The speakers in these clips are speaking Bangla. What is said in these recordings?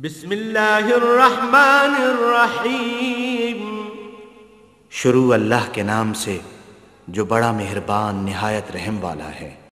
बिस्मिल्लाहिर्रहमानिर्रहीम। शुरू अल्लाह के नाम से जो बड़ा मेहरबान निहायत रहम वाला है।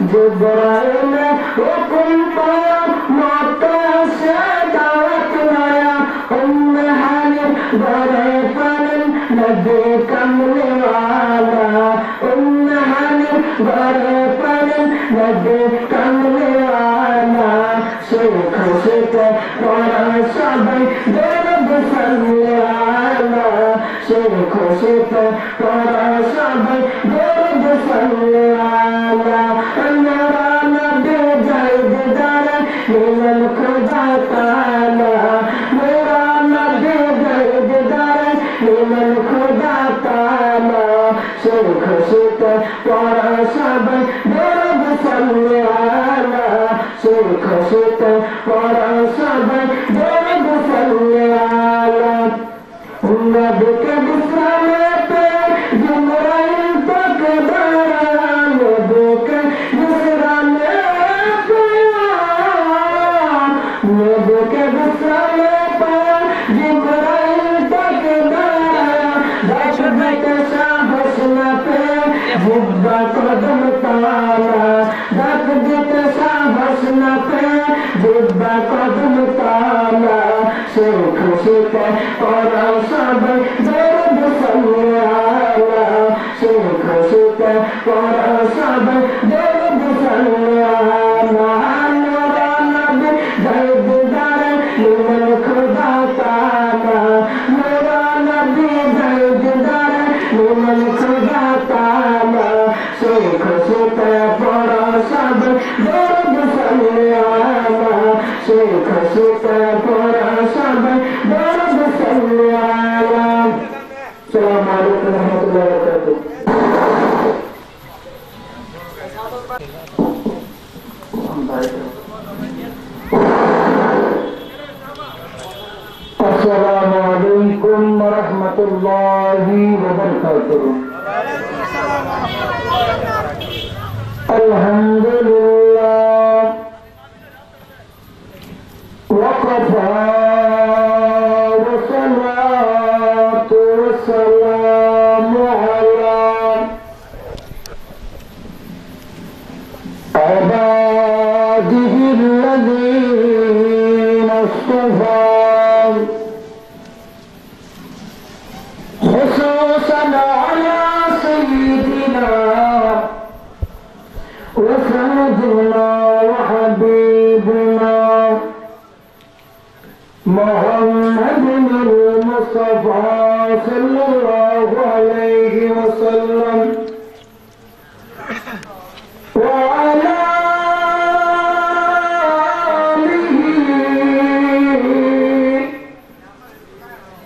جبرائيل وكنت معطشة دعوتنا يا أم حنين ضريف نبيك الوعالى أم حنين ضريف نبيك الوعالى شيخ شيخ ورا شعبي درب فلي सेठ प्रा शइ देव सर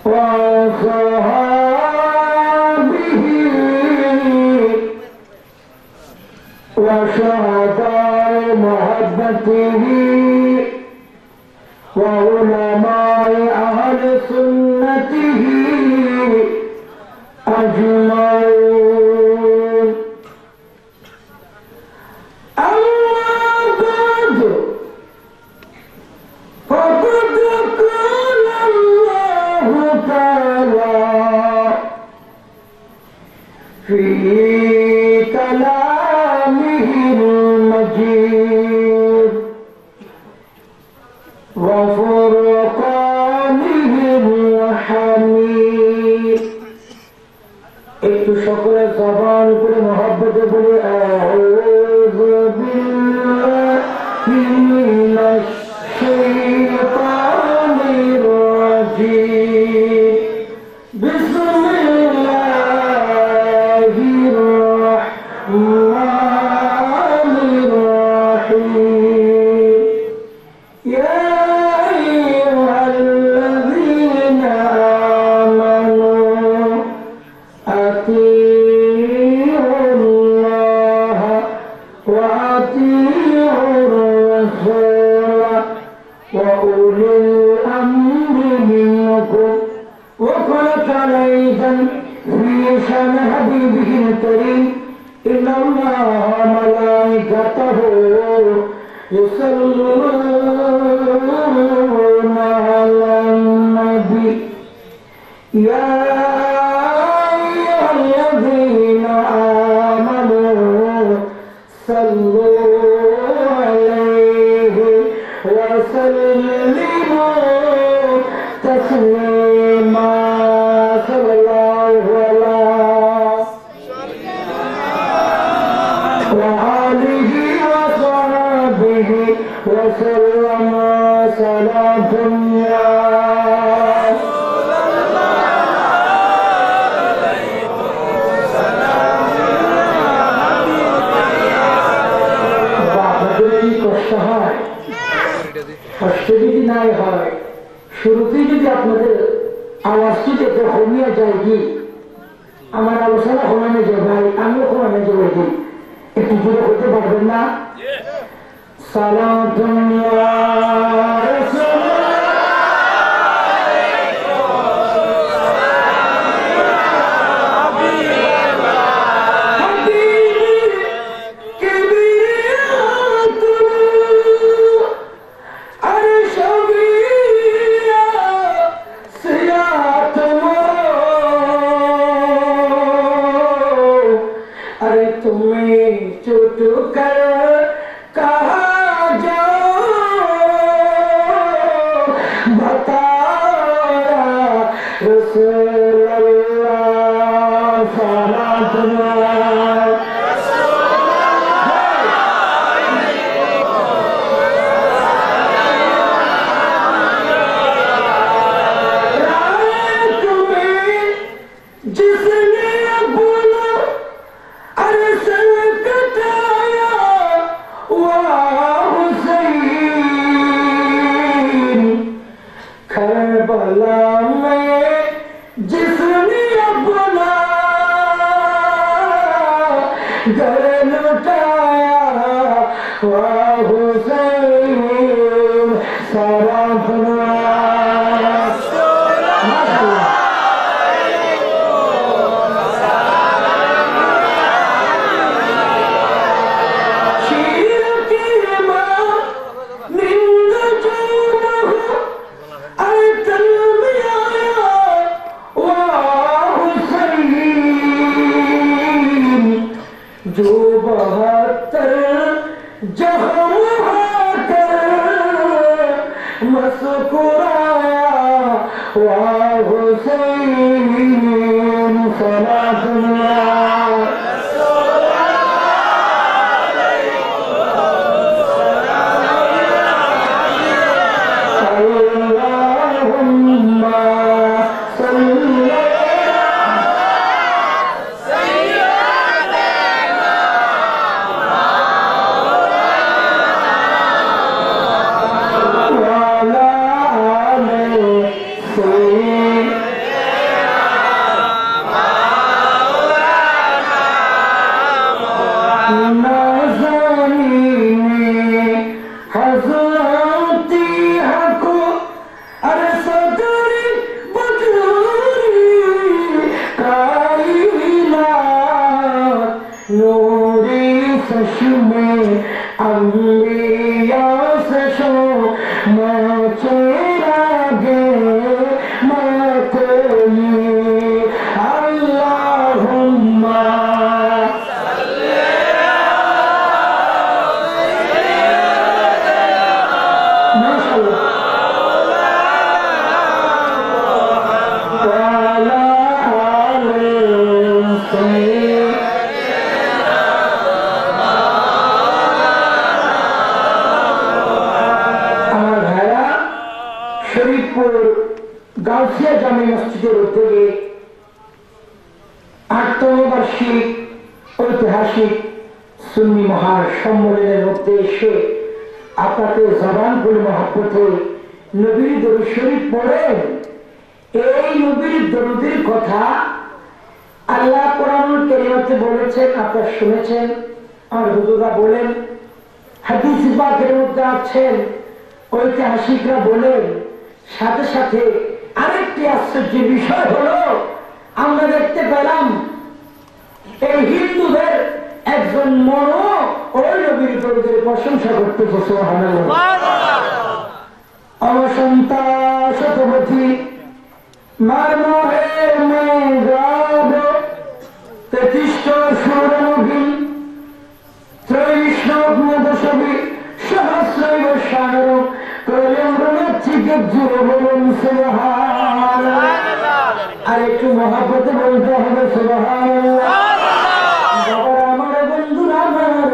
وصحابه وشهداء محبته وعلماء أهل سنته أجمعين. إن الله وملائكته يصلون Salam. হাদিস পাকের মধ্যে আছেন। ঐতিহাসিকরা বলেন সাথে সাথে আরেকটি আশ্চর্য বিষয় হলো আমরা দেখতে পেলাম এই হিন্দুদের একজন মন ওই নবীর দরুদের প্রশংসা সুবহানাল্লাহ। অবসন্তা শতপথী মারমহের বলুন আর বলতে হবে আমার বন্ধুরা আমার,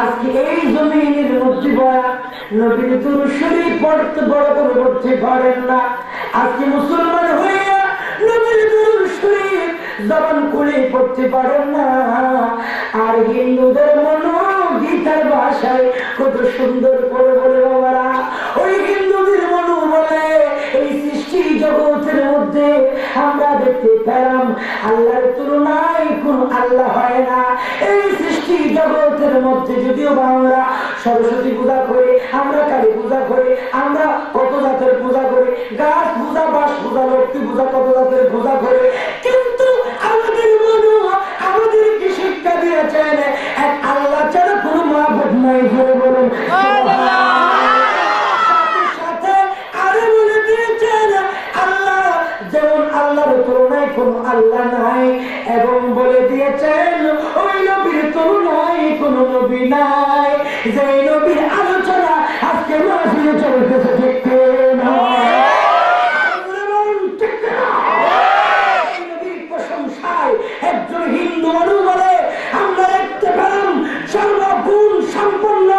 আজকে এই জমিনের মধ্যে বয়া নবীর দুরুশরী পড়তে বড় করে পড়তে পারেন না। আজকে মুসলমান হইয়া নবীর দুরুশরী জবান খুলে পড়তে পারেন না। আর হিন্দুদের মনো গীতার ভাষায় কত সুন্দর করে জগতের মধ্যে আমরা দেখতে পেলাম, আল্লাহর তুলনায় কোন আল্লাহ হয় না। এই সৃষ্টি জগতের মধ্যে যদিও বা আমরা সরস্বতী পূজা করি, আমরা কালী পূজা করি, আমরা কত জাতের পূজা করি, গাছ পূজা বাস পূজা, লক্ষ্মী পূজা কত জাতের পূজা করি, কিন্তু আমাদের মনো আমাদেরকে শিক্ষা দিয়েছেন, এক আল্লাহ ছাড়া কোনো মাহবুব নাই জোরে বলুন। যেমন আল্লাহর তুলনায় কোন আল্লাহ নাই, এবং বলে দিয়েছেন, ওই নবীর তুলনায় কোন নবী নাই। যে নবীর আলোচনা আজকে মাহফিলে চলতেছে, ঠিক না ঠিক না? এই নবীর প্রশংসায় একজন হিন্দু মানুষ বলে আমরা দেখতে পেলাম সর্বগুণ সম্পন্ন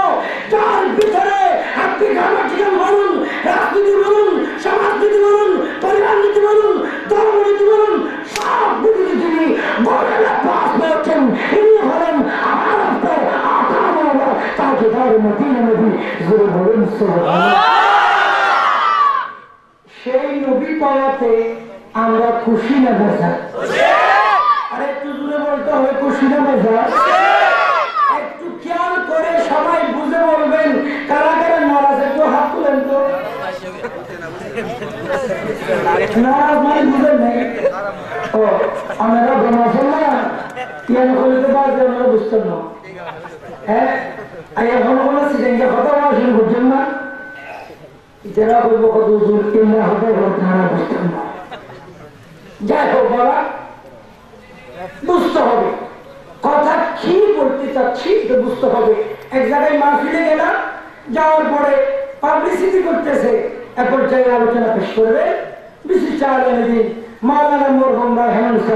যার ভিতরে আপনি গ্রামাটিকাল বলুন রাজনীতি বলুন সমাজনীতি বলুন পরিবারনীতি বলুন ধর্মনীতি বলুন সব নীতি তিনি গোড়ালা পাস পেয়েছেন ইনি হলেন আমার আপনার আকার তাকে তার মদিনা নবী জোরে বলুন সুবহানাল্লাহ। সেই নবী পাওয়াতে আমরা খুশি না আরে একটু দূরে বলতে হবে, খুশি না বেজা একটু খেয়াল করে সবাই বুঝে বলবেন, কারা কারা নারাজ, একটু হাত তুলেন তো। মানে আমরা বুঝতেন না হ্যাঁ এখন কোনো কথা বলা শুরু করছেন না যারা বলব কত দূর কেন্দ্র হবে তারা বুঝতেন না যাই হোক বাবা, বুঝতে হবে। কথা কি বলতে চাচ্ছি বুঝতে হবে। এক জায়গায় মাহফিলে গেলাম, যাওয়ার পরে পাবলিসিটি করতেছে, এক পর্যায়ে আলোচনা পেশ করবে। বিশিষ্ট আলমদিন মাওলানা মোরহম বা হেমন্ত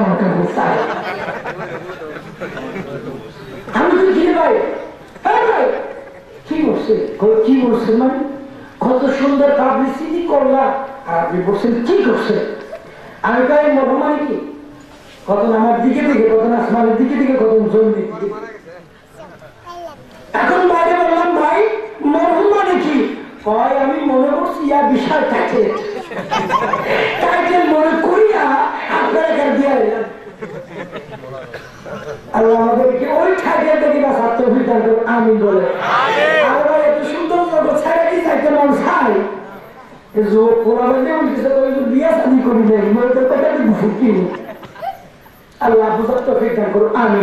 আমি তো কি ভাই হ্যাঁ ভাই, কি বলছে? কি বলছে মানে? কত সুন্দর পাবলিসিটি করলাম আর আপনি বলছেন কি করছে? আমি তাই মরমানি কি? কত আমার দিকে দিকে, কত আসমানের দিকে দিকে, কত জল দিকে এখন বাইরে বললাম, ভাই মরহুম মানে কি? কয়, আমি মনে করছি ইয়া বিশাল টাইটেল টাইটেল মনে করিয়া আপনার এখানে দিয়ে এলাম আল্লাহ আমাদেরকে ওই টাইটেল থেকে বা ছাত্র বিধান আমি বলে। ভাই, এত সুন্দর জগৎ ছাড়া কি চাইতে মন চাই যুবক কোরআন বলতেছে বিয়া শাদি করি নাই মনে তো কথা ফুটি আল্লাহ বুঝার তো ফিরদান করুন আমি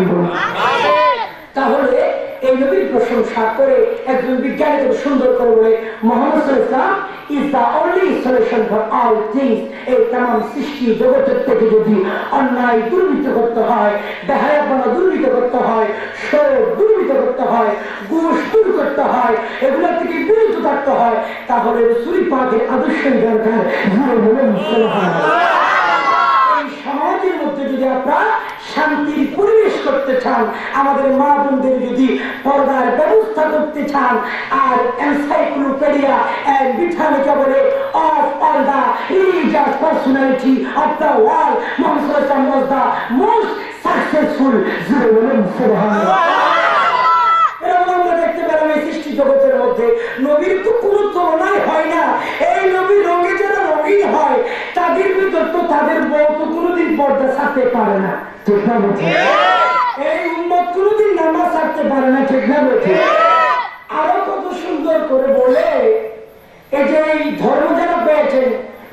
তাহলে এই নবীর প্রশংসা করে একজন বিজ্ঞানী খুব সুন্দর করে বলে, Muhammad Islam is only solution for all things এই তাম সৃষ্টি জগতের থেকে যদি অন্যায় দুর্বৃত্ত করতে হয়, বেহায়াপনা দুর্বৃত্ত করতে হয় সর দুর্বৃত্ত করতে হয় দূর করতে হয় এগুলো থেকে বিরত থাকতে হয়, তাহলে সুরি পাকের আদর্শের দরকার। সমাজের মধ্যে যদি আমরা শান্তির পরিবেশ করতে চান, আমাদের মা বোনদের যদি পর্দার ব্যবস্থা করতে চান, আর এনসাইক্লোপিডিয়া এন্ড ব্রিটানিকা বলে of the religious personality of the world Muhammad was the most successful zero বলেন সুবহানাল্লাহ। তো হয় হয়, তাদের ভিতর তো তাদের বউ পর্দা ছাড়তে পারে না ঠিক না বলছে? এই উম্মত কোনদিন নামাজ ছাড়তে পারে না ঠিক না বলছে? আরও কত সুন্দর করে বলে এই যে এই ধর্ম যারা পেয়েছে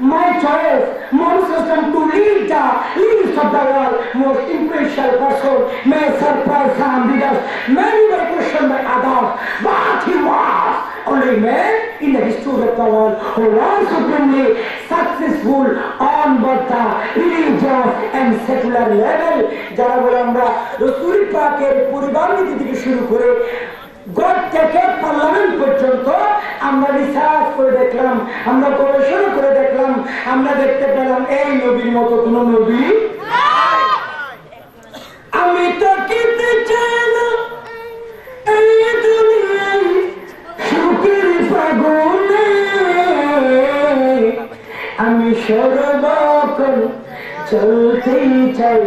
মাই চয়েস মানুষ system to lead the leads of the world most impartial person may sir person question my others but he in the history of the world who was supremely successful on both the religious and secular level. যারা বলে আমরা রসুল পাকের পরিবার থেকে শুরু করে গড থেকে পার্লামেন্ট পর্যন্ত আমরা রিসার্চ করে দেখলাম, আমরা গবেষণা করে দেখলাম, আমরা দেখতে পেলাম এই নবীর মতো কোন নবী আমি তো কিনতে চাই না এই দুনিয়ায় আমি সর্বক্ষণ চলতে চাই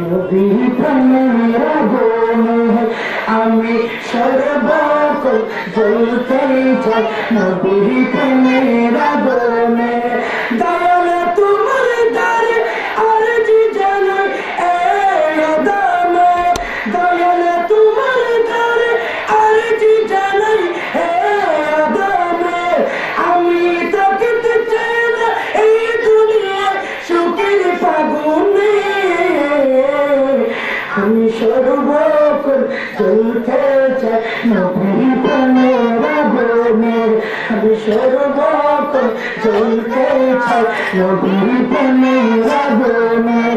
নবী প্রেমের আগুনে। আমি সর্বক্ষণ চলতে চাই নদী প্রেমের আগুনে। আমি সর্বক্ষণ চলতে চাই নবী প্রাণের বনে আমি সর্বক্ষণ চলতে চাই নবী প্রাণের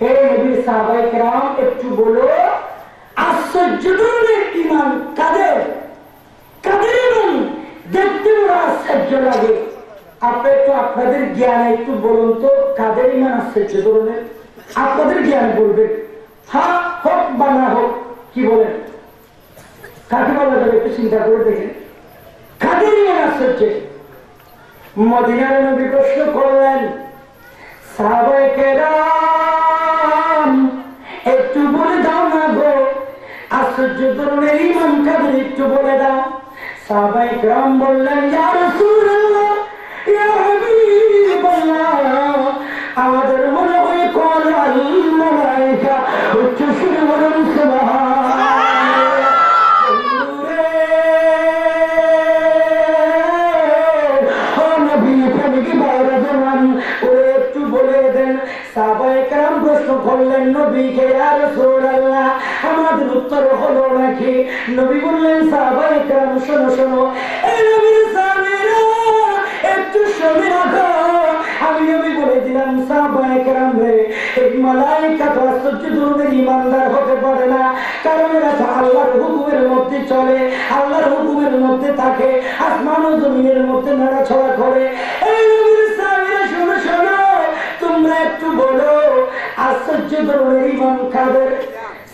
হে নবীর কেরাম, একটু বলো ইমান কাদের? কাদের ইমান? দেখতে আশ্চর্য লাগে। আপনি একটু আপনাদের একটু বলুন তো, কাদের ইমান আশ্চর্য ধরনের? আপনাদের জ্ঞান হোক বা না হোক, কি বলেন? কাকে বলা যাবে একটু চিন্তা করে দেখেন। কাদের ইমান আশ্চর্য? মদিনার নবী প্রশ্ন করলেন, সাহাবায়ে কেরাম আশ্চর্য ধরনের ইমান কাদের একটু বলে দাও। সাহাবায়ে গ্রাম বললেন আমাদের উত্তর হলো নাকি? নবী বললেন, সাহাবায়ে কেরাম, শোনো শোনো। একটু শুনে রাখো আমি নবী বলে দিলাম কেরাম রে, এই মালাইকা তো আশ্চর্য ধরনের ইমানদার হতে পারে না। কারণ এরা আল্লাহর হুকুমের মধ্যে চলে, আল্লাহর হুকুমের মধ্যে থাকে, আসমান ও জমিনের মধ্যে নড়াছড়া করে। এই নবীর শোনো শোনো, তোমরা একটু বলো আশ্চর্য ধরনের ইমান কাদের?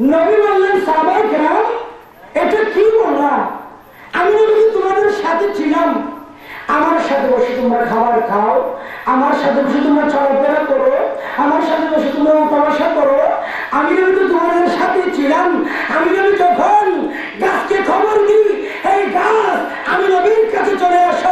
নবী বললেন সাবাই কেরাম, এটা কি বললাম আমি যদি তোমাদের সাথে ছিলাম। আমার সাথে বসে তোমরা খাবার খাও, আমার সাথে বসে তোমরা চলাফেরা করো, আমার সাথে বসে তোমরা উপাবাসা করো। আমি যদি তোমাদের সাথে ছিলাম। আমি যদি যখন গাছকে খবর দিই, এই গাছ আমি নবীর কাছে চলে আসো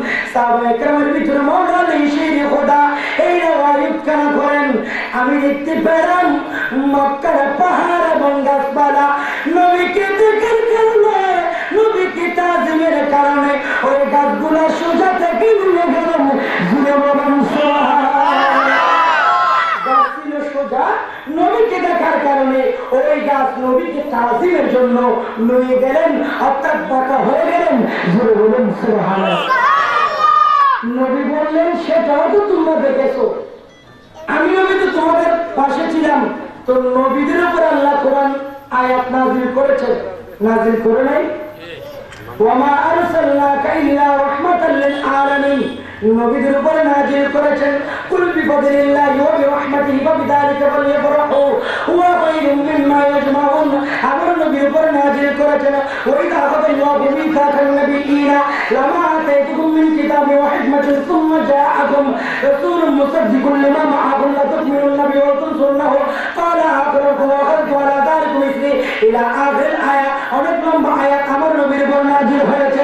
আমি দেখতে পেলাম মক্কার পাহাড় এবং গাছপালা নবীকে দেখার কারণে, নবীকে তাজিমের কারণে ওই গাছগুলো সোজা থেকে উড়ে গেলাম ঘুরে বললাম গাছ নবীকে তাজিমের জন্য লয়ে গেলেন অর্থাৎ বাঁকা হয়ে গেলেন। ঘুরে বলুন, সুবহানাল্লাহ। নবী বললেন, সেটাও তো তোমরা দেখেছ। আমি নবী তোমাদের পাশে ছিলাম। তো নবীদের উপর আল্লাহ কোরআন আয়াত নাজিল করেছে। নাজিল করে নাই? ওয়ামা আরসালনাকা ইল্লা রাহমাতাল লিল আলামিন। নবীদের উপর নাজিল করেছেন কুল বিফদলিল্লাহি ওয়া বিরহমাতিহি ফাবিযালিকা ফালইফরাহু হুয়া খায়রুম মিম্মা ইয়াজমাউন আমার নবীর উপর নাজিল করেছেন নাবিয়িনা লামা আতাইতুকুম মিন কিতাবিন ওয়া হিকমাতিন সুম্মা জাআকুম রাসূলুন মুসাদ্দিকুন লিমা মা'akum লা তু'মিনুন্না বিহি ওয়া তুনসুরুনাহু ক্বালা আখরাকুম ওয়া আখাযতু আলা যালিকুম ইসরি ইলা আখির আয়া অনেক লম্বা আয়াত আমার নবীর উপর নাজিল হয়েছে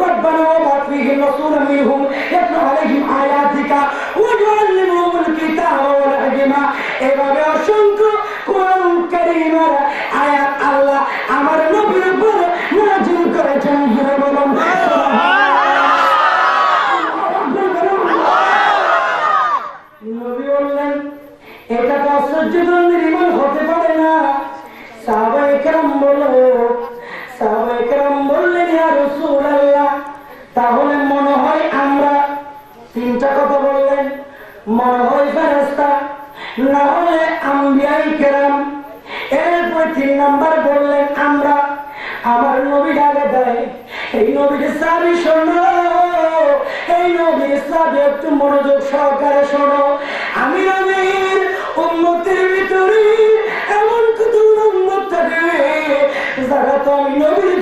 ওয়াবা'থ ফীহিম রাসূলাম মিনহুম ইয়াতলু আলাইহিম আয়াতিকা ওয়া ইউআল্লিমুহুমুল কিতাবা ওয়াল হিকমা এভাবে অসংখ্য কোরআন কারীমের আয়াত আল্লাহ আমার নবীর উপর নাজিল করেছেন। জুড়ে বলুন। এটা তো ইমান হতে পারে না। সাহাবায়ে কেরাম বলল তাহলে মনে হয় আমরা তিনটা কথা বললেন। মনে হয় ফেরেশতা। না হলে আম্বিয়াই কেরাম। এরপর তিন নাম্বার বললেন আমরা, আমার নবী ডাকে দেয়, এই নবীর সাবি শোনো, এই নবীর সাবি একটু মনোযোগ সহকারে শোনো। আমি নবীর উন্মতের ভিতরে এমন কত উন্মত থাকে, যারা তো আমি নবীর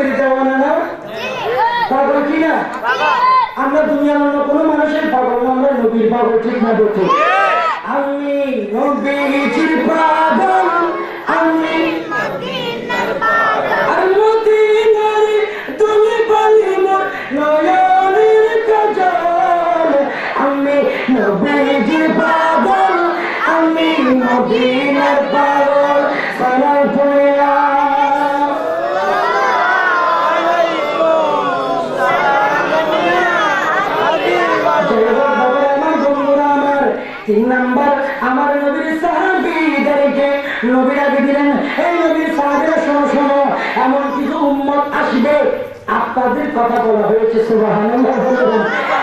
কি দেওয়ানা না? পাগল কি না? আমরা দুনিয়ার অন্য কোনো মানুষের পাগল আমরা নবীর পাগল ঠিক না বলছি আমি নবীর পাগল। আপনাদের কথা বলা হয়েছে সুবহানাল্লাহ।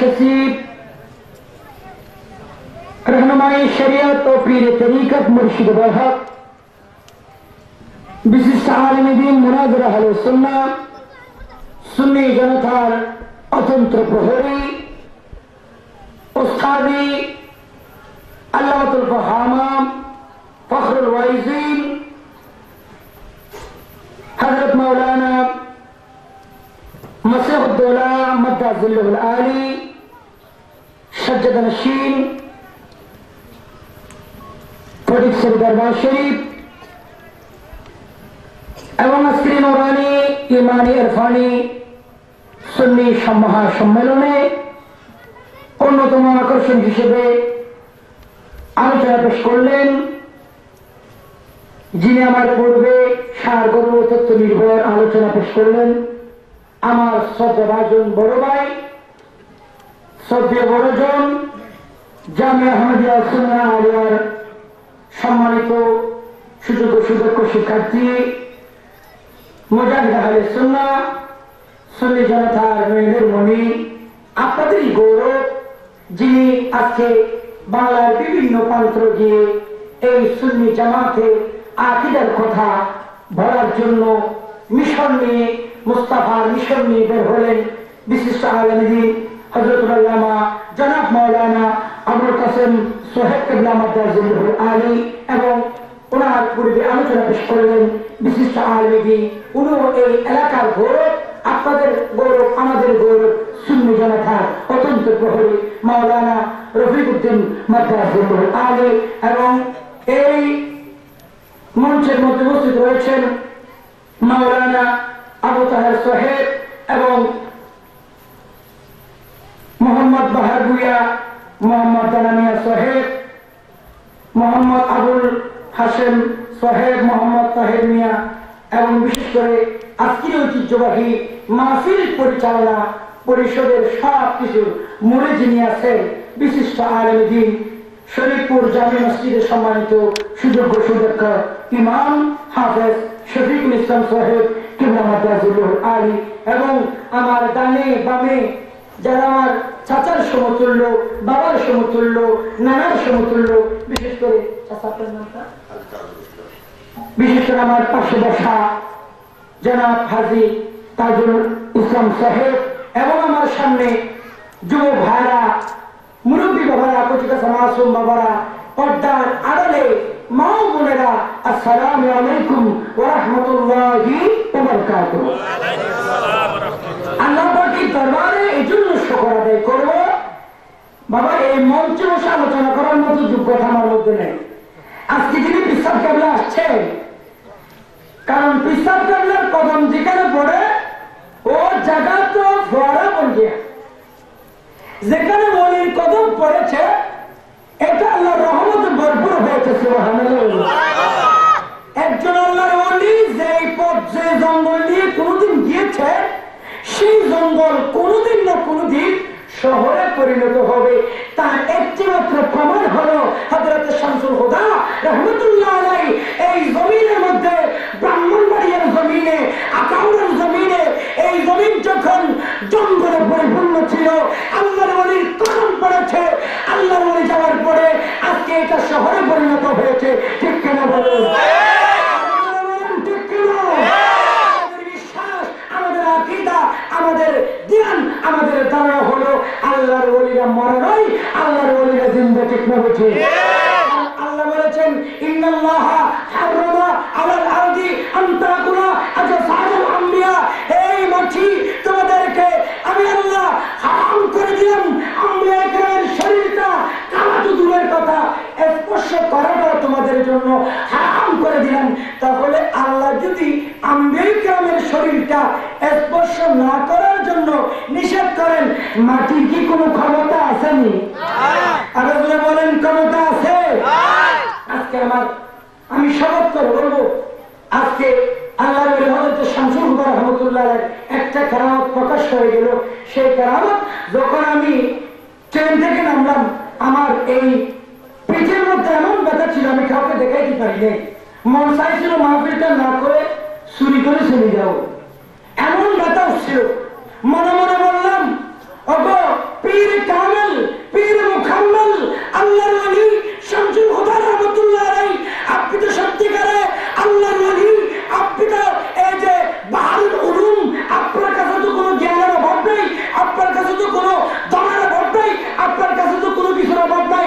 सचिव रहनुमाई शरीयत और पीर तरीकत मुर्शिद बरहक विशिष्ट आलम दीन मुनाजर हल सुन्ना। सुन्नी जनता अतंत्र प्रहरी। उस्तादी নশীন ফটিকসর দরবার শরীফ এবং নৌরানি, ইমানি ইরফানি সুন্নি মহা অন্যতম আকর্ষণ হিসেবে আলোচনা পেশ করলেন যিনি আমার পূর্বে সার গর্ব নির্ভর আলোচনা পেশ করলেন আমার শ্রদ্ধাভাজন বড় ভাই, শ্রদ্ধেয় বড়জন জামিয়া আহমদিয়া সুন্না আলিয়ার সম্মানিত সুযোগ্য সুদক্ষ শিক্ষার্থী মোজাহিদ সুন্না, সুন্নি জনতার মেয়েদের মনি আপনাদেরই গৌরব, যিনি আজকে বাংলার বিভিন্ন প্রান্ত গিয়ে এই সুন্নি জামাতে আকিদার কথা বলার জন্য মিশন নিয়ে, মুস্তাফার মিশন নিয়ে বের হলেন বিশিষ্ট আলমদিন হজরতুল্লামা জনাব মৌলানা আবুল কাসেম সোহেব কেবলা মাদ্দাজুল আলী এবং ওনার পূর্বে আলোচনা পেশ করলেন বিশিষ্ট আলমী উনিও এই এলাকার গৌরব, আপনাদের গৌরব, আমাদের গৌরব শূন্য জনতার অত্যন্ত প্রহরী মাওলানা রফিকুদ্দিন মাদ্রাসুল আলী এবং এই মঞ্চের মধ্যে উপস্থিত রয়েছেন মাওলানা আবু তাহের সোহেব এবং মোহাম্মদ বাহার ভুইয়া মোহাম্মদ দানামিয়া সোহেব, মোহাম্মদ আবুল হাসেম সোহেব, মোহাম্মদ তাহের মিয়া, এবং বিশেষ করে আজকের ঐতিহ্যবাহী মাহফিল পরিচালনা পরিষদের সব কিছুর মূলে যিনি আছেন বিশিষ্ট আলমদিন শরীফপুর জামি মসজিদের সম্মানিত সুযোগ্য সুদক্ষ ইমাম হাফেজ শফিকুল ইসলাম সাহেব কিবলা মাদ্রাজুল আলী, এবং আমার ডানে বামে যারা আমার চাচার সমতুল্য, বাবার সমতুল্য, নানার সমতুল্য, বিশেষ করে চাচা আপনার নামটা? বিশেষ করে আমার পাশে বসা জনাব হাজি তাজুল ইসলাম সাহেব এবং আমার সামনে যুব ভাইরা, মুরব্বী বাবারা কচিকা সমাসুম বাবারা, পর্দার আড়ালে মা বোনেরা, আসসালামু আলাইকুম ওয়া রাহমাতুল্লাহি ওয়া বারাকাতুহু আল্লাহ দরবারে এই জন্য শকর আদায় করব। বাবা, এই মঞ্চে বসে আলোচনা করার মতো যোগ্যতা আমার মধ্যে নেই। আজকে যিনি বিশ্বাস কাবলা আসছেন কারণ বিশ্বাস কাবলার কদম যেখানে পড়ে, ও জায়গা তো ফোয়ারা বন যেখানে মনির কদম পড়েছে, এটা আল্লাহর রহমত ভরপুর হয়েছে একজন আল্লাহর ওলি যেই পথ যে জঙ্গল নিয়ে কোনোদিন গিয়েছে সেই জঙ্গল কোনোদিন না কোনোদিন শহরে পরিণত হবে। তার একটি মাত্র প্রমাণ হলো হজরত শামসুল হুদা রহমতুল্লাহ আলাই এই জমিনের মধ্যে, ব্রাহ্মণবাড়িয়ার জমিনে আকাউরের জমিনে, এই জমিন যখন জঙ্গলে পরিপূর্ণ ছিল, আল্লাহর ওলির কলম পড়েছে। আল্লাহর ওলি যাওয়ার পরে আজকে এটা শহরে পরিণত হয়েছে। ঠিক কেনা বলুন ঠিক কিনা? আমাদের বিশ্বাস আমাদের আকিদা আমাদের জ্ঞান আমাদের দ্বারা হলো আল্লাহর ওলিরা মরে নয়, আল্লাহর ওলিরা জিন্দা ঠিক না বুঝি? আল্লাহ বলেছেন, ইন্নাল্লাহ হারামা আলাল আরদি আন তাকুলা আজসাদুল আমবিয়া। এই মাছি তোমাদেরকে আমি আল্লাহ হারাম করে দিলাম আম্বিয়া কেরামের শরীরটা কালা তো দূরের কথা স্পর্শ তোমাদের জন্য হারাম করে দিলাম। তাহলে আল্লাহ যদি কেরামের শরীরটা স্পর্শ না করার জন্য নিষেধ করেন মাটির কি কোনো ক্ষমতা আসেনি আরও বলেন ক্ষমতা আছে? আজকে আমার আমি শপথ করে বলব আজকে আল্লাহ হজরত শামসুল হুদা রহমতুল্লাহ একটা কেরামত প্রকাশ হয়ে গেল। সেই কেরামত যখন আমি ট্রেন থেকে নামলাম আমার এই পেটের মধ্যে এমন ব্যথা ছিল, আমি কাউকে দেখাইতে পারি নাই। মন চাইছিল মাহফিলটা না করে চুরি করে চলে যাও এমন ব্যথা ছিল মনে মনে বললাম পীর কামেল, পীর মুখাম্মল, আল্লাহর শামসুল হুদা আলাইহি, আপনি তো সত্যিকারে আল্লাহর আপনি তো এই যে বাহারুল উলুম, আপনার কাছে তো কোনো জ্ঞানের অভাব নেই, আপনার কাছে তো কোনো দমের অভাব নেই, আপনার কাছে তো কোনো কিছুর অভাব নাই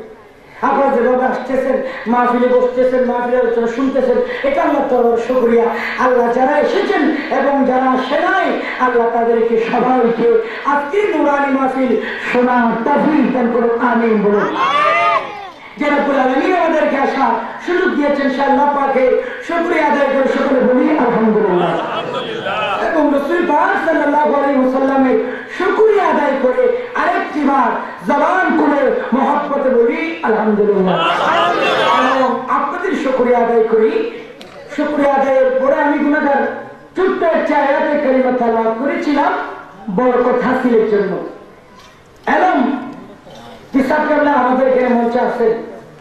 আপনারা যেভাবে আসতেছেন মাহফিলে বসতেছেন মাহফিলে আলোচনা শুনতেছেন এটা আল্লাহ তরফ শুক্রিয়া। আল্লাহ যারা এসেছেন এবং যারা আসে নাই আল্লাহ তাদেরকে সবাইকে আজকে নুরানি মাহফিল শোনা তাফিল দান করুন আমিন বলুন। যারা আমাদেরকে আসা সুযোগ দিয়েছেন সে আল্লাহ পাকে। শুক্রিয়া আদায় করে সকলে বলি আলহামদুলিল্লাহ। এবং রসুল পাক শুকরিয়া আদায় করে আরেকটি বার জবান করে মহব্বতে বলি, আলহামদুলিল্লাহ। আপনাদের শুকরিয়া আদায় করি। শুকরিয়া আদায়ের পরে আমি গুণাগার ছোট্ট একটা আয়াতে কারিমা তালাওয়াত করেছিলাম, বরকত হাসিলের জন্য। এবং আমাদের এখানে মঞ্চে আছেন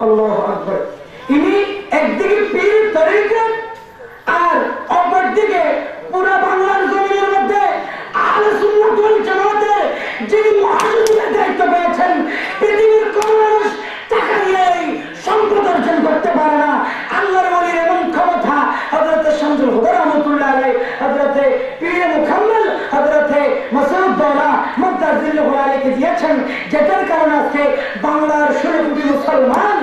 আল্লাহ আকবর। ইনি একদিকে পীর আর অপরদিকে পুরো বাংলার জমিনের মধ্যে আহলে সুন্নাত ওয়াল জামাতের যিনি দায়িত্ব পেয়েছেন, পৃথিবীর করতে পারে না। আল্লাহর ওলির এমন ক্ষমতা হযরত শামসুল হুদা রাহমাতুল্লাহ মুক্তাজিল্লাহু দিয়েছেন, যেটার কারণে আজকে বাংলার ষোলো কোটি মুসলমান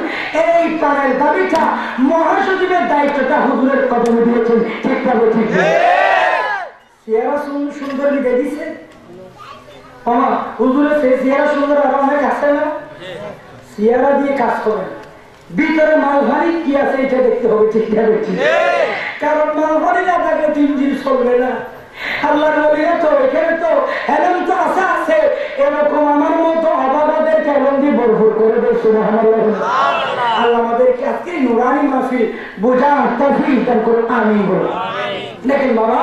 এই প্রাণের দাবিটা মহাসচিবের দায়িত্বটা হুজুরের কদমে দিয়েছেন। ঠিক ঠিক? চেহারা সুন্দর লিখে দিছে। মামা হুজুরের সেই চেহারা সুন্দর আর অনেক আছে না? চেহারা দিয়ে কাজ করেন ভিতরে মালভারি কি আছে এটা দেখতে হবে ঠিক না ঠিক। কারণ মালভারি না থাকলে তিন দিন চলবে না। আল্লাহ নবীরা তো এখানে তো হেলেন তো আশা আছে। এরকম আমার মতো অবাবাদের হেলেন দিয়ে ভরপুর করে দেয় সুবহানাল্লাহ। আল্লাহ। আমাদেরকে আজকে নুরানি মাহফিল বোঝা তফিক দান করুন আমিন বলুন। দেখেন বাবা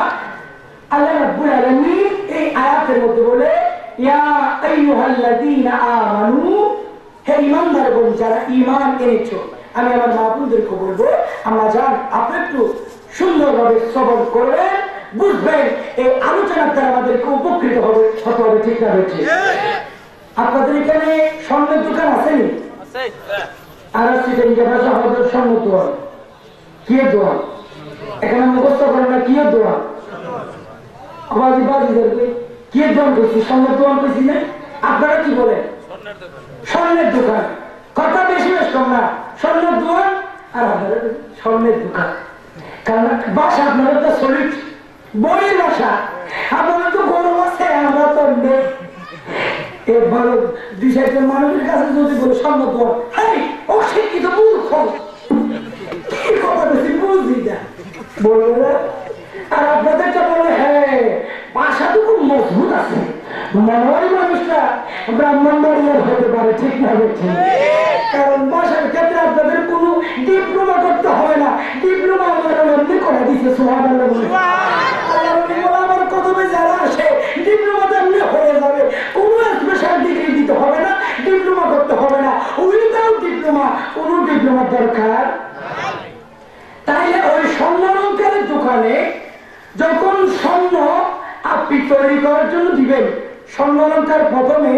আল্লাহ রাব্বুল আলামিন এই আয়াতের মধ্যে বলে, ইয়া আইয়ুহাল্লাযীনা আমানু হে ঈমানদারগণ, যারা ঈমান এনেছো, আমি আমার মাহবুবদেরকে বলব, আমরা যান আপনি একটু সুন্দরভাবে শ্রবণ করবেন বুঝবেন, এই আলোচনার দ্বারা আমাদেরকে উপকৃত হবে, হতে ঠিক না হচ্ছে আপনাদের এখানে স্বর্ণের দোকান আসেনি আর আসছে যে ভাষা হবে স্বর্ণ দোয়ান কি দোয়ান এখানে মুখস্থ করে না কি দোয়ান ধরবে কি দোয়ান করছি স্বর্ণের না? আপনারা কি বলেন? স্বর্ণের দোকান। কথা বেশি বেশ কম না স্বর্ণের দোকান আর আপনারা স্বর্ণের দোকান। কারণ বাসা আপনারা তো সলিড বইয়ের বাসা। আপনারা তো গরম আছে, আমরা তো মানুষের কাছে যদি বলে স্বর্ণ দোকান কি কথা আর বলে হ্যাঁ মজবুত আছে। মনে হয় ব্রাহ্মণ হতে পারে, ঠিক না ঠিক। কারণ আপনাদের কোনো ডিপ্লোমা করতে হয় না। ডিপ্লোমা আমরা এমনি করে দিচ্ছে সোহাগ বলে আল্লাহ বলে, বলে আমার কদমে যারা আসে ডিপ্লোমাতে এমনি হয়ে যাবে কোনো স্পেশাল ডিগ্রি দিতে হবে না ডিপ্লোমা করতে হবে না উইদাউট ডিপ্লোমা কোনো ডিপ্লোমার দরকার তাইলে ওই স্বর্ণালঙ্কারের দোকানে যখন স্বর্ণ আপনি তৈরি করার জন্য দিবেন স্বর্ণালঙ্কার প্রথমে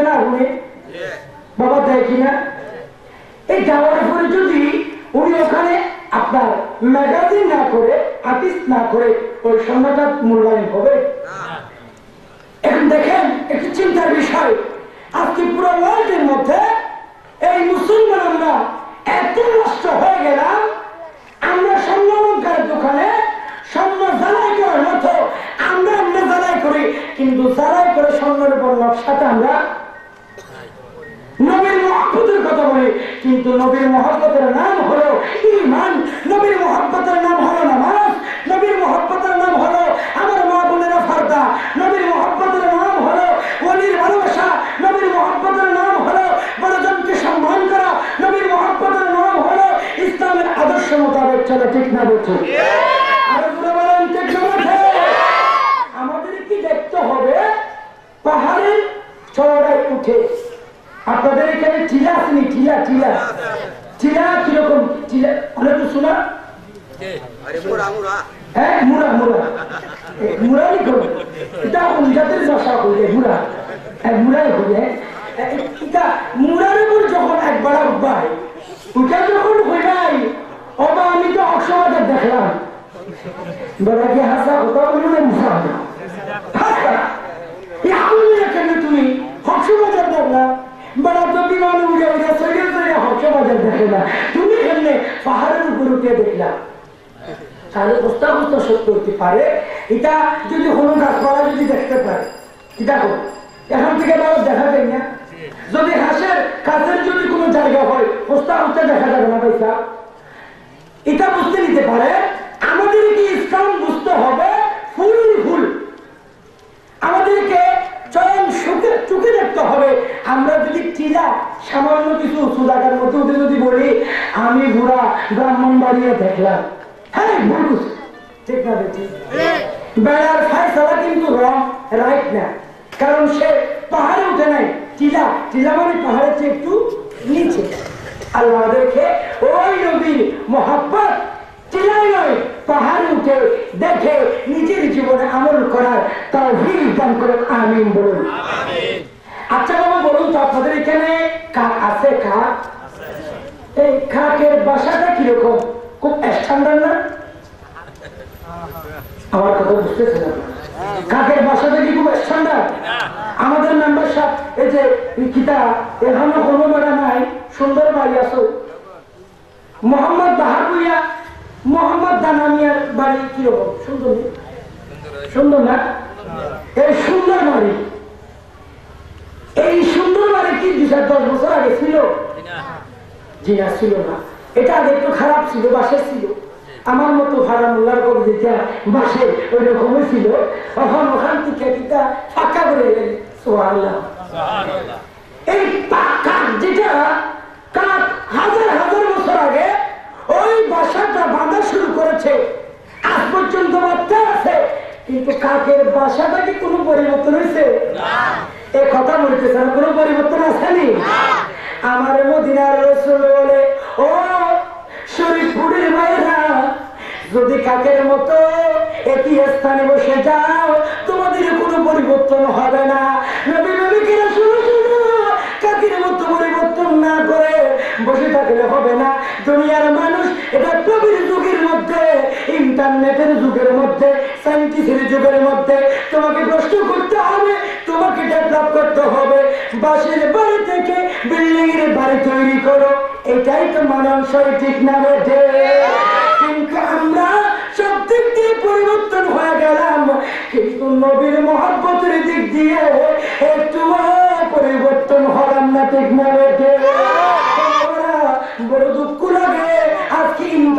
করতে দিবেন আগুনে বাবা দেয় কিনা? এই যাওয়ার পরে যদি উনি ওখানে আপনার ম্যাগাজিন না করে আর্টিস্ট না করে, ওই স্বর্ণটা মূল্যায়ন হবে? এখন দেখেন, একটু চিন্তার বিষয়। আজকে পুরো ওয়ার্ল্ডের মধ্যে এই মুসলমান আমরা এত নষ্ট হয়ে গেলাম, আমরা স্বর্ণ অলঙ্কারের দোকানে স্বর্ণ জ্বালাই করার মতো, আমরা আমরা জ্বালাই করি, কিন্তু জ্বালাই করে স্বর্ণের উপর নকশাটা আমরা নবীর মহাব্বতের কথা বলে। কিন্তু নবীর মহাব্বতের নাম হলো ইমান নবীর মহাব্বতের নাম হলো নামাজ। নবীর মহাব্বতের নাম হলো আমার মা বোনেরা ফার্দা। নবীর মহাব্বতের নাম হলো ওলির ভালোবাসা। নবীর মহাব্বতের নাম হলো বড়জনকে সম্মান করা। নবীর মহাব্বতের নাম হলো ইসলামের আদর্শ মোতাবেক চলে, ঠিক না বলছে আরও জোরে ঠিক না বলছে? আমাদের কি দেখতে হবে? পাহাড়ের চড়াই উঠে আপনাদের এখানে টিলা আসেনি টিলা টিলা। টিলা কীরকম? টিলা অনেক শোনা। হ্যাঁ মুরা মুরা মুরাই করো এটা উন্জাতের দশা করলে মুরা উপর যখন একবার উঠবাই ওটা যখন হইবাই আমি তো অসমাজের দেখলাম। কি, হাসা, কথা বলল না, মুসা? তুমি? হর্ষবাজার দেখলা বেড়া তো বিমানে উড়ে উড়ে সরিয়ে না তুমি পাহাড়ের উঠে দেখলা। তাহলে পারে। এটা যদি গাছপালা যদি দেখতে পারে। থেকে মানুষ দেখা যায় না? যদি হাঁসের কাছের যদি কোনো জায়গা হয় দেখা যাবে না পয়সা এটা বুঝতে নিতে পারে আমাদের কি ইসলাম বুঝতে হবে ফুল ফুল। আমাদেরকে চোখে দেখতে হবে। আমরা যদি টিলা, সামান্য কিছু জায়গার মধ্যে উঠে যদি বলি, আমি ঘোড়া ব্রাহ্মণ বাড়িয়ে দেখলাম। হ্যাঁ ভুল। ঠিক না বেড়ার ফাইসালা কিন্তু রং রাইট না। কারণ সে পাহাড়ে উঠে নাই। টিলা টিলা মানে পাহাড়ের চেয়ে একটু নিচে। আল্লাহ আমাদেরকে ওই নবীর মহাব্বত টিলাই নয় পাহাড়ে উঠে দেখে নিজের জীবনে আমল করার তাও দান করে আমিন বলুন। আচ্ছা বাবা বলুন তো আপনাদের এখানে কাক আছে কাক? এই কাকের বাসাটা কীরকম? খুব স্ট্যান্ডার্ড না? আমার কথা বুঝতেছেন? কাকের বাসাটা কি খুব স্ট্যান্ডার্ড আমাদের মেম্বার সাহেব এই যে কিতা এখনও কোনো বেড়া নাই সুন্দর বাড়ি আসো মোহাম্মদ বাহাবুইয়া মোহাম্মদ দানামিয়ার বাড়ি কীরকম? সুন্দর সুন্দর না? এই সুন্দর বাড়ি। এই সুন্দর বাড়ি কি দুই চার দশ বছর আগে ছিল? জি না ছিল না। এটা আগে একটু খারাপ ছিল বাসের ছিল। আমার মতো ভাড়া মোল্লার করে যেটা বাসে ওই রকমই ছিল। এখন ওখান থেকে কিটা ফাঁকা করে গেলে সোহাল্লাহ এই পা- কাক যেটা কাক হাজার হাজার বছর আগে বাসাটা বাঁধা শুরু করেছে। আজ পর্যন্ত বাচ্চা আছে কিন্তু কাকের বাসাটা কি কোনো পরিবর্তন হয়েছে? এ কথা বলতেছে না কোনো পরিবর্তন আসেনি আমার মদিনার রসুল বলে ও শরীফপুরের মায়েরা যদি কাকের মতো একই স্থানে বসে যাও তোমাদের কোনো পরিবর্তন হবে না। নবী নবীকে শুরু শুরু কাকের মতো পরিবর্তন না করে বসে থাকলে হবে না। দুনিয়ার মানুষ ইন্টারনেটের যুগের মধ্যে সাইন্টিফিক যুগের মধ্যে তোমাকে প্রশ্ন করতে হবে, তোমাকে ডেভেলপ করতে হবে। বাসের বাড়ি থেকে বিল্ডিং এর বাড়ি তৈরি করো। এটাই তো মানানসই ঠিক না বেঠে কিন্তু আমরা সব দিক দিয়ে পরিবর্তন হয়ে গেলাম। কিন্তু নবীর মহাব্বতের দিক দিয়ে একটু পরিবর্তন হলাম না ঠিক না বেঠে বড় দুঃখ লাগে।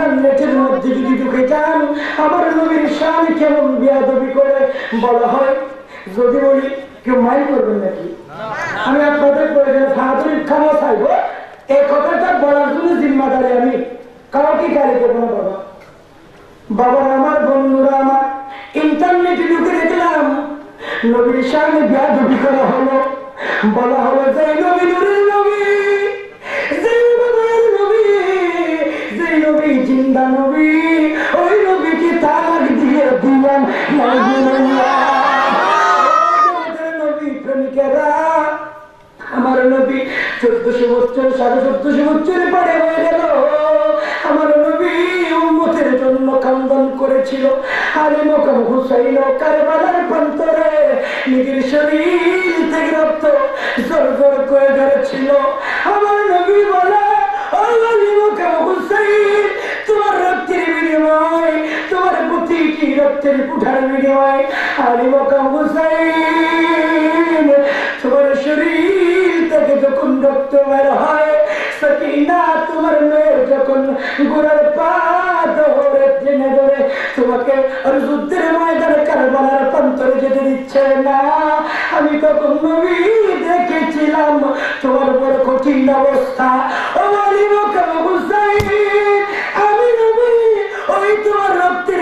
ইন্টারনেটের মধ্যে যদি ঢুকে যান, আমার নবীর স্বামী কেমন বিয়াদবি করে বলা হয়? যদি বলি, কেউ মাইল করবেন নাকি? আমি আপনাদের প্রয়োজনে সাহায্যের ক্ষমা চাইব এই কথাটা বলার জন্য জিম্মাদারি আমি। কাউকে গাড়ি দেবো না, বাবা। বাবার আমার, বন্ধুরা আমার, ইন্টারনেটে ঢুকে দেখলাম নবীর সামনে বিয়াদবি করা হলো। বলা হলো, যে নবী নুরের নবী! জিন্দা নবী, ওই নবীকে তালাক দিয়ে দিলাম প্রেমিকেরা, আমার নবী চোদ্দশো বছর, সাড়ে চোদ্দশো বছরে পরে হয়ে গেল। আমার নবী উম্মতের জন্য কান্দন করেছিল। আরে মোকাম হুসাইন কারবালার প্রান্তরে নিজের শরীর থেকে রক্ত জোর জোর করে ধরেছিল। আমার নবী বলে রক্তের কুঠার বিনিময় আলী মোকাম হুসাইন? তোমার শরীর থেকে যখন রক্ত বের হয়, সকিনা, তোমার মেয়ের যখন গোড়ার পা ধরে টেনে ধরে, তোমাকে যুদ্ধের ময়দানে কারবালার প্রান্তরে যেতে দিচ্ছে না। আমি তখন নবী দেখেছিলাম, তোমার বড় কঠিন অবস্থা। ও আলিম হুসাইন, আমি নবী, ওই তোমার রক্তের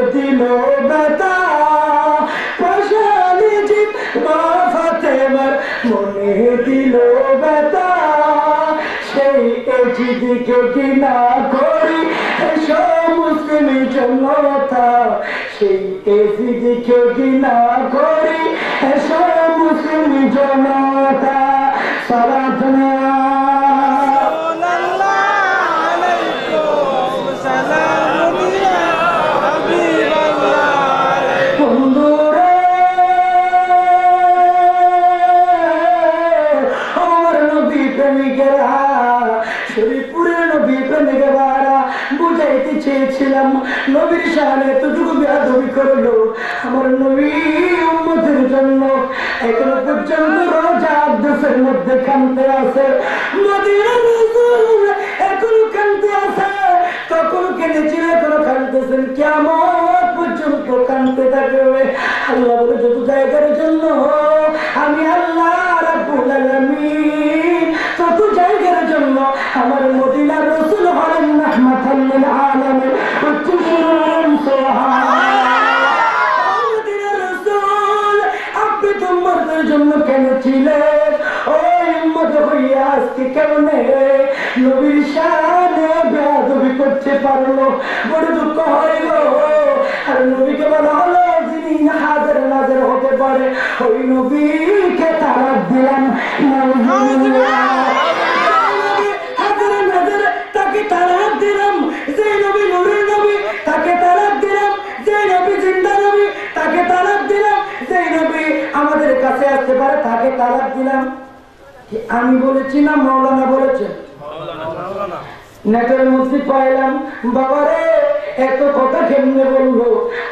এদিকে না করি মুসলিম জনতা সেই এদিকে না করি মুসলিম জনতা সারাধনা আমার নবী জন্য এখনও পর্যন্ত রোজা আব্দুসের মধ্যে কানতে আছে মদিনা কানতে আছে তখন কেঁদেছিল এখনও কানতেছেন? কেমন পর্যন্ত কানতে থাকবে। আল্লাহ বলে, যত জায়গার জন্য আমি আল্লাহ রাব্বুল আলামিন, তত জায়গার জন্য আমার মদিনার কেন ছিলে? ওই মত হইয়া আজকে কেমনে? নবীর সাথে বেয়াদবি করতে পারল। বড় দুঃখ হইল আর নবীকে বলা হলো হাজার হতে পারে, ওই নবীকে তারা দিলাম। তালাক দিলাম। কি আমি বলেছি না মৌলানা বলেছেন নেটের মধ্যে পাইলাম। বাবারে, এত কথা কেমনে বলল?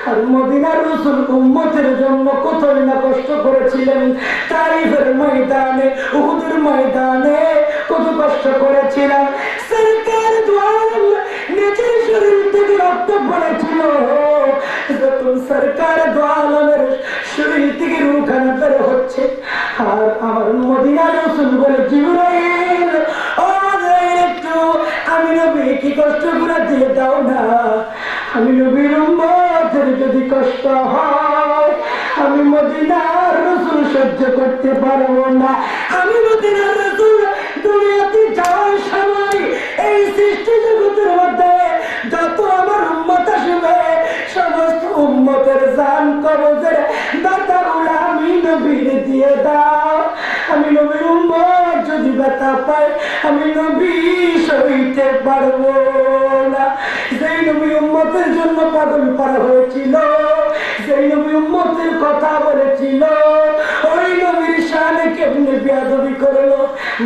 আর মদিনার রসুল উম্মতের জন্য কতই না কষ্ট করেছিলেন। তারিফের ময়দানে, উহুদের ময়দানে কত কষ্ট করেছিলেন। সরকার নিজের শরীর থেকে রক্ত পড়েছিল। যখন সরকার দোয়ালের শরীর থেকে রুখানা বের হচ্ছে আর আমার মদিনার রসুল বলে জিবরাইল একটু, আমি নবী, কি কষ্ট করে দিয়ে দাও না? আমি নবীর যদি কষ্ট হয়, আমি মদিনার রসুল সহ্য করতে পারব না। আমি মদিনার রসুল দুনিয়াতে যাওয়ার সময় এই সৃষ্টি জগতের মধ্যে যত আমার উম্মত আসবে, সমস্ত উম্মতের জান কবজের দাতাগুলো যদি ব্যথা পায়, আমি নবী সইতে পারব না। সেই নবী উম্মতের জন্য পাগল পারা হয়েছিল সেই নবী উম্মতের কথা বলেছিল, ওই নবীর শানে কেমনি বেয়াদবি করল?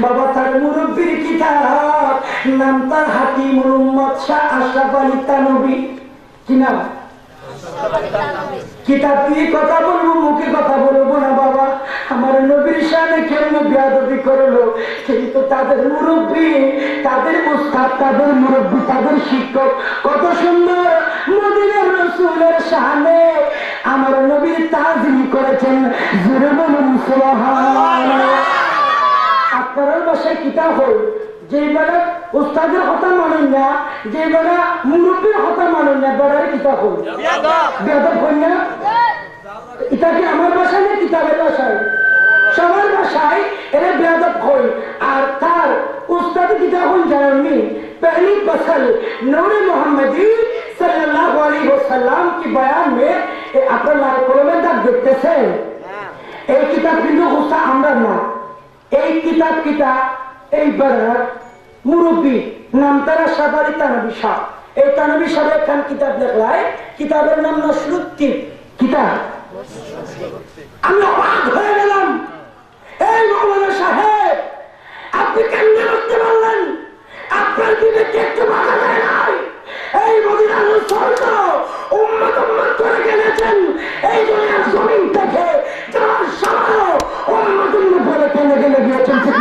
বাবা তার মুরব্বীর কিতাব, নাম তার হাকিমুল উম্মত শাহ আশরাফ আলী তানবী কি নাম? কিতাব দিয়ে কথা বলব, মুখে কথা বলব না বাবা। আমার নবীর সামনে কেমন বিয়াদবি করল? কিন্তু তাদের মুরব্বী, তাদের উস্তাদ, তাদের মুরব্বী, তাদের শিক্ষক। কত সুন্দর মদিনার রসুলের সামনে আমার নবীর তাজিম করেছেন। বলুন আপনার বাসায় কিতাব হল? যে বেলা উস্তাদের কথা মানেন না যে বেলা মুরব্বীর কথা মানেন না বেড়ার কিতাব হল বেদব হই না এটা কি আমার বাসায় না কিতাবের বাসায় সবার বাসায় এরা বেদব হই আর তার উস্তাদি কিতাব হল জানেননি पहली फसल नूर मोहम्मदी सल्लल्लाहु अलैहि वसल्लम की बयान में ये আপনার লাল কলমের দাগ দেখতেছেন এই কিতাব কিন্তু গুসা আমরা না এই কিতাব কিতাব এই বেড়ার মুরব্বী নাম তারা সাবারি তানবী সাহ এই তানবী সাহেব খান কিতাব লেখলায়। কিতাবের নাম নসরুদ্দিন। কিতাব? অবাক হয়ে গেলাম। এই মৌলানা সাহেব, আপনি করতে পারলেন? আপনার বিবেকে একটু বাধা দেয় নাই। এই মদিনার স্বর্গ উম্মত উম্মত করে গেলেছেন। এই দুনিয়ার জমিন থেকে যাওয়ার সময় উম্মত করে কেনে গেলে গিয়েছেন ঠিক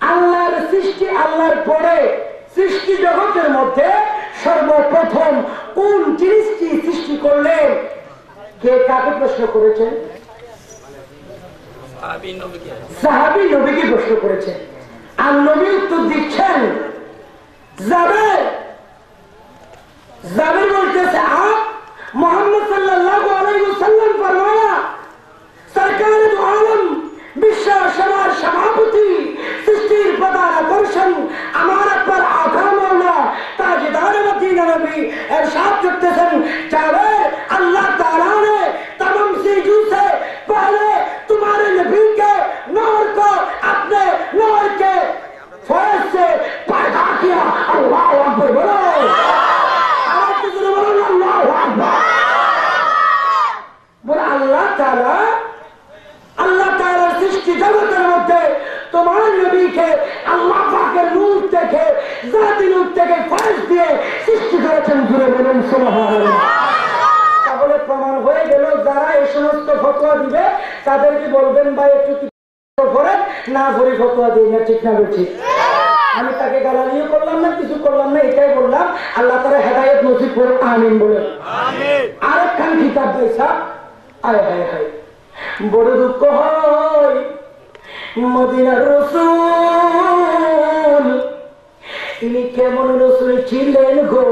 আল্লাহর সৃষ্টি আল্লাহর পরে সৃষ্টি জগতের মধ্যে সর্বপ্রথম কোন জিনিসটি সৃষ্টি করলেন? কে কাকে প্রশ্ন করেছেন? সাহাবি নবীকে। প্রশ্ন করেছেন। আর নবী উত্তর দিচ্ছেন যাবে। যাবে বলতেছে আপ মোহাম্মদ সাল্লাল্লাহু আলাইহি ওয়াসাল্লাম ফরমায়া সরকার আলম বিশ্বাসনার সভাপতি সৃষ্টির পতাকা দর্শন আমার একবার আধা মাওলা তাজদার মদিনা নবী ارشاد করতেছেন যাবে আল্লাহ তাআলা ने तमाम सीजू से पहले तुम्हारे नबी के नूर को अपने नूर के সৃষ্টি জগতের মধ্যে তোমার নবীকে আল্লাহ পাকের রূপ থেকে জাতি রূপ থেকে ফাঁস দিয়ে সৃষ্টি করেছেন জুড়ে বলুন তাহলে প্রমাণ হয়ে গেল যারা এই সমস্ত ফতোয়া দিবে তাদেরকে বলবেন ভাই একটু কি করে না ফতোয়া দিই না ঠিক না আমি তাকে গালালিও করলাম না কিছু করলাম না এটাই বললাম আল্লাহ তারা হেদায়ত নসিব করে আমিন বলে। আরেকখান কিতাব দিয়েছা আয় হায় হায়। বড় দুঃখ হয়। মদিনার রসুল, তিনি কেমন রসুল ছিলেন গো?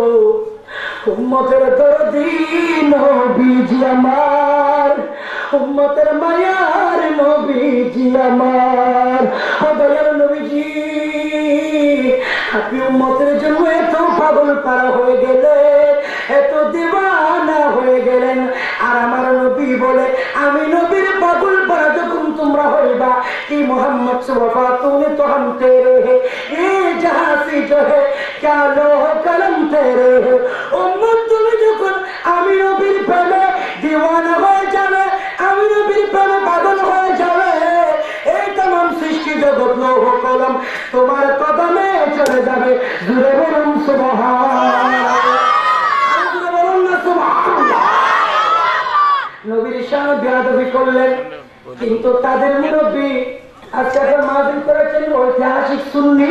উম্মতের দরদিন নবীজি আমার, উম্মতের মায়ার নবীজি আমার। ও দয়াল নবীজি, আপনি উম্মতের জন্য এত পাগল পারা হয়ে গেলেন। এত দিবানা হয়ে গেলেন। আর আমার নবী বলে, আমি নবীর পাগল পরা যখন তোমরা হইবা, কি মোহাম্মদ সুবাবা তুমি তো হানতে তেরে হে এ জাহাসি জহে ক্যা কলম তেরে হে উম্মত, তুমি যখন আমি নবীর দিওয়ানা হয়ে যাবে, আমি নবীর প্রেমে পাগল হয়ে যাবে, এই তমাম সৃষ্টি জগৎ লোহ কলম তোমার কদমে চলে যাবে। দূরে বরং সুবহান দাবি করলেন। কিন্তু তাদের মুরব্বী আজকে মাহফিল করেছেন ঐতিহাসিক সুন্নি।